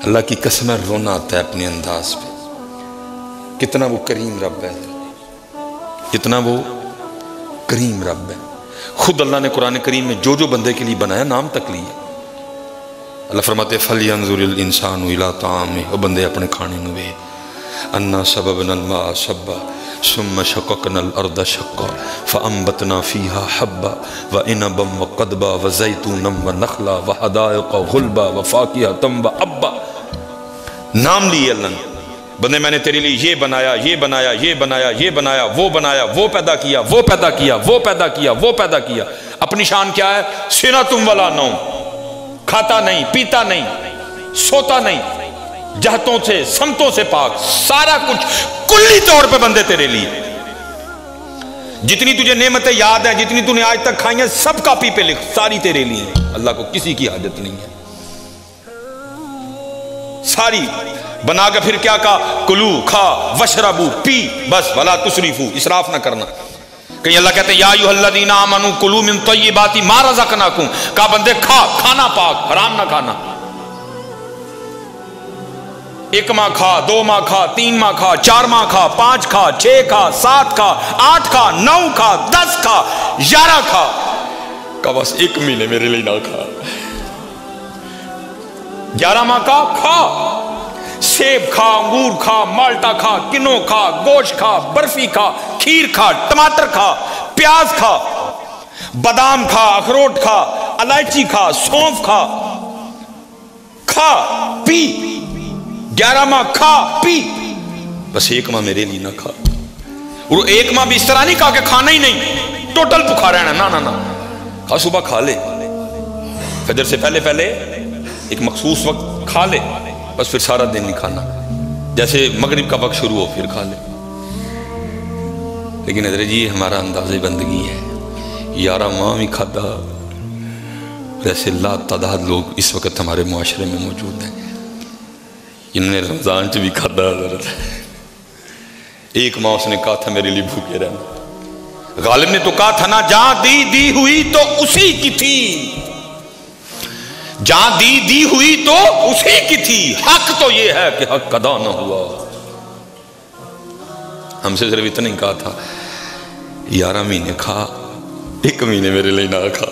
अल्लाह की कसम रोना आता है अपने अंदाज पे। कितना वो करीम रब है। कितना वो करीम रब है। खुद अल्लाह ने कुरान करीम में जो जो बंदे के लिए बनाया, नाम तक लिया अल्लाह फरमाते फल इंसान इला ताम बंदे अपने खाने में वे अन्ना सबब नलमा सबा सुम शक नल अर्द शक् फ़म्बतना फ़ीहा हब्बा, व इन बम व कदबा, व जैतूनम व नखला, व हदायक गुलबा व फ़ाकिया तम व अब्बा। नाम लिए अल्लाह। ने बंदे, मैंने तेरे लिए ये बनाया ये बनाया ये बनाया ये बनाया, वो बनाया, वो पैदा किया, वो पैदा किया, वो पैदा किया, वो पैदा किया। अपनी शान क्या है? सिरा तुम वाला नौ। खाता नहीं, पीता नहीं, सोता नहीं। जहतों से, संतों से पाक। सारा कुछ कुल्ली तौर पे बंदे तेरे लिए। जितनी तुझे नेमतें याद है, जितनी तूने आज तक खाई है, सब कापी पे लिख। सारी तेरे लिए। अल्लाह को किसी की हाजत नहीं है। सारी। बना के फिर क्या कहा? कुलू, खा, वशरबू, पी, बस भला तुसरीफू, इसराफ ना करना। कहीं अल्लाह कहते या युहल्लदीना आमनु कुलू मिन तय्यिबाति मा रज़कनाकुम। का बंदे, खा, खाना पाक, हराम ना खाना। एक माह खा, दो माह खा, तीन माह खा, चार माह खा, पाँच खा, छह खा, सात खा, आठ खा, नौ खा, दस खा, ग्यारह खा। का बस, एक महीने मेरे लिए ना खा। ग्यारह माह का, खा। सेब खा, अंगूर खा, माल्टा खा, किनो खा, गोश्त खा, बर्फ़ी खा, खीर खा, टमाटर खा, प्याज खा, बादाम खा, अखरोट खा इलायची खा, सौंफ खा खा, पी। ग्यारह माह खा, पी। बस एक माह मेरे लिए ना खा। और एक माह भी इस तरह नहीं खा के खाना ही नहीं। टोटल भुखा रहना, ना ना ना। खा, सुबह खा ले। फजर से पहले पहले एक मखसूस वक्त खा ले, बस फिर सारा दिन नहीं खाना। जैसे मगरिब का वक्त शुरू हो, फिर खा ले। लेकिन अदर जी, हमारा अंदाज बंदगी है। यारा माह भी खादा। वैसे ला तादाद लोग इस वक्त हमारे मुआरे में मौजूद हैं। इन्होंने रमज़ान च भी खादा एक माँ उसने कहा था, मेरे लिए भूखे रहना। गालिब ने तो कहा था ना, जहाँ दी दी हुई तो उसी की थी। जहाँ दी दी हुई तो उसी की थी। हक तो यह है कि हक कदा ना हुआ। हमसे सिर्फ़ इतना ही कहा था ग्यारह महीने खा, एक महीने मेरे लिए ना खा।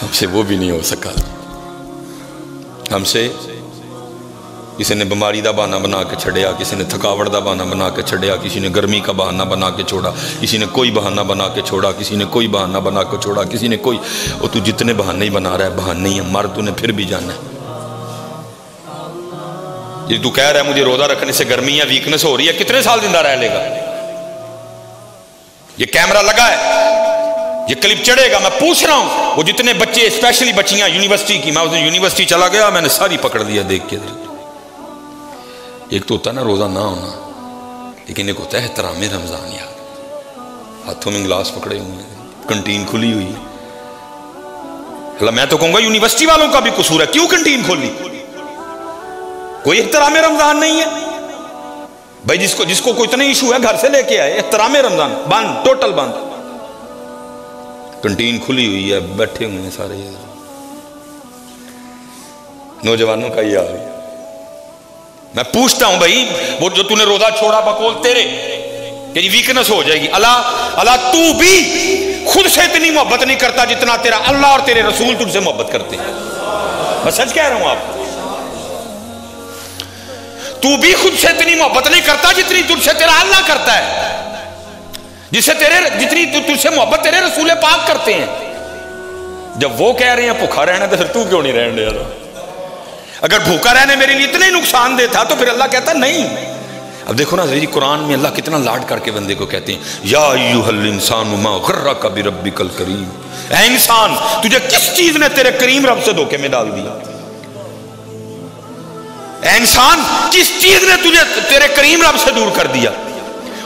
हमसे वो भी नहीं हो सका। हमसे किसी ने बीमारी का बहाना बना के छड़िया, किसी ने थकावट का बहाना बना के छड़िया, किसी ने गर्मी का बहाना बना के छोड़ा, किसी ने कोई बहाना बना के छोड़ा, किसी ने कोई बहाना बना के छोड़ा, किसी ने कोई और तू जितने बहाने ही बना रहा है, बहाने ही है, मर तूने फिर भी जाना है। ये तू कह रहा है मुझे रोजा रखने से गर्मी या वीकनेस हो रही है, कितने साल ज़िंदा रह लेगा? ये कैमरा लगा है, ये क्लिप चढ़ेगा, मैं पूछ रहा हूँ, वो जितने बच्चे स्पेशली बच्चियाँ यूनिवर्सिटी की, मैं उस यूनिवर्सिटी चला गया, मैंने सारी पकड़ लिया देख के। एक तो होता है ना, रोज़ा ना होना। लेकिन एक होता है एहतराम रमज़ान यार हाथों में गिलास पकड़े हुए हैं, कंटीन खुली हुई है। मतलब मैं तो कहूँगा यूनिवर्सिटी वालों का भी कसूर है, क्यों कंटीन खोली कोई एहतराम रमज़ान नहीं है। भाई, जिसको जिसको कोई इतना इशू है, घर से लेके आए, एहतराम रमज़ान, बंद टोटल बंद। कंटीन खुली हुई है, बैठे हुए हैं सारे। नौजवानों का ये हाल है। मैं पूछता हूँ भाई, वो जो तूने रोजा छोड़ा बकोल तेरे, तेरी वीकनेस हो जाएगी। अल्लाह अल्लाह तू भी खुद से इतनी मोहब्बत नहीं करता जितना तेरा अल्लाह और तेरे रसूल तुझसे मोहब्बत करते हैं। मैं सच कह रहा हूँ आप। तू भी खुद से इतनी मोहब्बत नहीं करता जितनी तुझसे तेरा अल्लाह करता है। जिससे तेरे, जितनी तुझसे मोहब्बत तेरे रसूल पाक करते हैं। जब वो कह रहे हैं, भुखा रहना तो फिर तू क्यों नहीं रहने यार? अगर भूखा रहने मेरे लिए इतना ही नुकसान दे था तो फिर अल्लाह कहता, नहीं। अब देखो ना जी कुरान में अल्लाह कितना लाड करके बंदे को कहते हैं, या यूहल इंसान गर्रा का भी रबी कल करीम। है इंसान, तुझे किस चीज़ ने तेरे करीम रब से धोखे में डाल दिया? ऐ इंसान, किस चीज़ ने तुझे तेरे करीम रब से दूर कर दिया?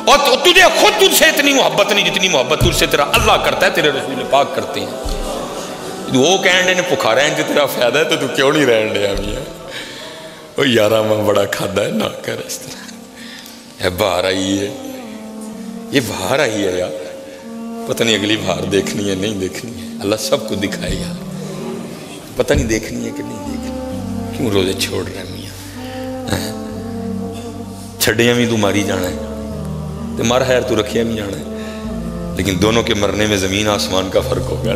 और तुझे खुद तुझसे इतनी मोहब्बत नहीं जितनी मोहब्बत तुझसे तेरा अल्लाह करता है, तेरे रसूल पाक करते हैं। वो कहने ने भुखा रहन च तेरा फ़ायदा है तो क्यों नहीं रहन दिया मियाँ? ओ यारा, मैं बड़ा खादा है, ना कर इस तरह। बाहर आई है। ये बाहर आई है यार। पता नहीं अगली बाहर देखनी है, नहीं देखनी है। अल्लाह सबको दिखाएगा पता नहीं देखनी है कि नहीं देखनी। क्यों रोज़े छोड़ रहे मियाँ? छड़िया भी तू मारी जाना है। तो मर हैर तू रखिया भी जाना है। लेकिन दोनों के मरने में ज़मीन आसमान का फ़र्क होगा।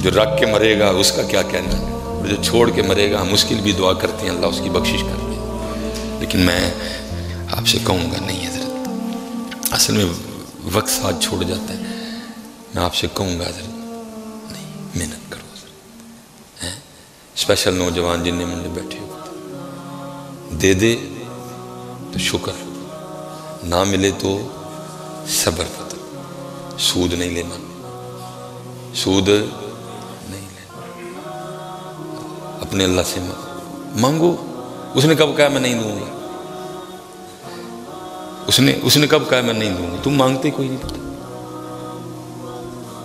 जो रख के मरेगा, उसका क्या कहना है? और जो छोड़ के मरेगा, हम उसके लिए भी दुआ करते हैं, अल्लाह उसकी बख्शिश कर दे। लेकिन मैं आपसे कहूँगा, नहीं हज़रत। असल में वक्त साथ छोड़ जाता है। मैं आपसे कहूँगा हज़रत, नहीं, मेहनत करो हज़रत। स्पेशल नौजवान जिन्हें मुंडे बैठे हो दे दे तो शुक्र। ना मिले तो सब्र सूद नहीं लेना। सूद अपने अल्लाह से मांगो। उसने कब कहा, मैं नहीं दूँगा उसने उसने कब कहा, मैं नहीं दूँगा तुम मांगते कोई नहीं। पता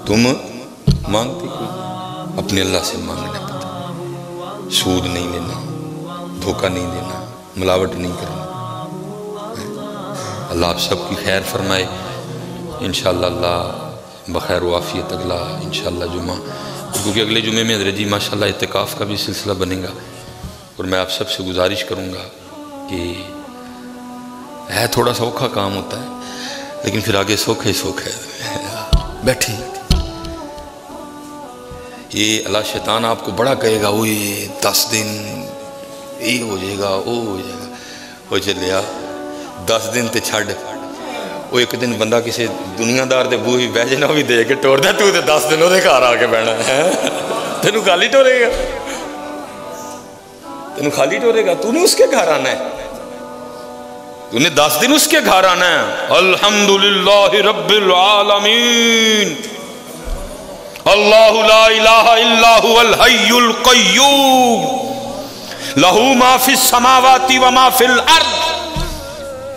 तुम मांगते कोई अपने अल्लाह से मांगना पता सूद नहीं लेना धोखा नहीं देना, मिलावट नहीं करना। अल्लाह आप सबकी खैर फरमाए। इन अल्लाह बखैर वाफ़ियत अगला इन जुमा क्योंकि अगले जुमे में हज़रत माशाल्लाह इतकाफ़ का भी सिलसिला बनेगा और मैं आप सबसे गुजारिश करूँगा कि है थोड़ा सा औखा काम होता है, लेकिन फिर आगे सोख ही, सोख है। बैठे ये अल्लाह शैतान आपको बड़ा कहेगा वो ये दस दिन, ये हो जाएगा, वो हो जाएगा। वो चलिया दस दिन तो छड़। वो एक दिन बंदा किसी दुनियादार के बूह बह जाना भी दे के टोरदा, तू तो दस दिन वो घर आके बहना है। तेन खाली टोरेगा? तेन खाली टोरेगा? तू नहीं उसके घर आना है? तूने दस दिन उसके घर आना है। अल्हम्दुलिल्लाह रब्बिल अल्लाह ला इलाहा इल्ला हुवल हय्युल कय्यूम। लहू मा फिस समावाति व मा फिल अर्द।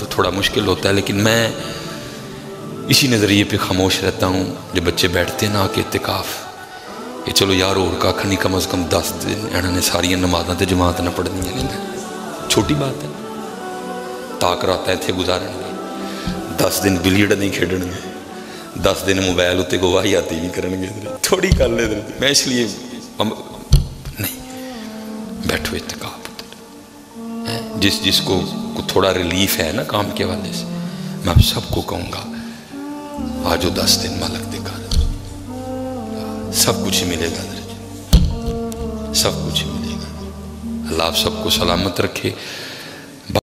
तो थोड़ा मुश्किल होता है, लेकिन मैं इसी नज़रिए पे खामोश रहता हूँ। जब बच्चे बैठते हैं ना आके इतकाफ़ ये चलो यार और कख नहीं, कम अज़ कम दस दिन इन्होंने सारिया नमाजा तो जमात ना पढ़नी नहीं छोटी बात है। ताक रात इतने गुजारन दस दिन बिलियड नहीं खेडने दस दिन मोबाइल उत्ते आती भी करेंगे थोड़ी गल मैं इसलिए नहीं। बैठो इतका जिस, जिसको को थोड़ा रिलीफ है ना काम के वाले से? मैं आप सबको कहूँगा, आज दस दिन मालक दिखा सब कुछ मिलेगा सब कुछ मिलेगा। अल्लाह आप सबको सलामत रखे।